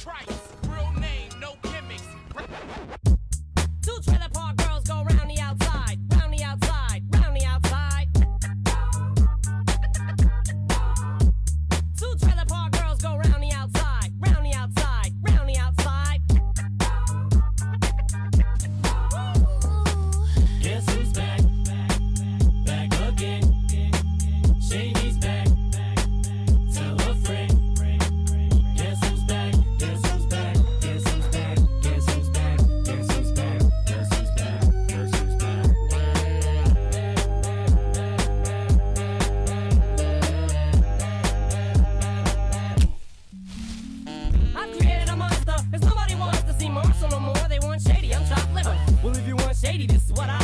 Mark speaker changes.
Speaker 1: trice. Real name, no gimmicks.
Speaker 2: Two trailer parks. greediness. What I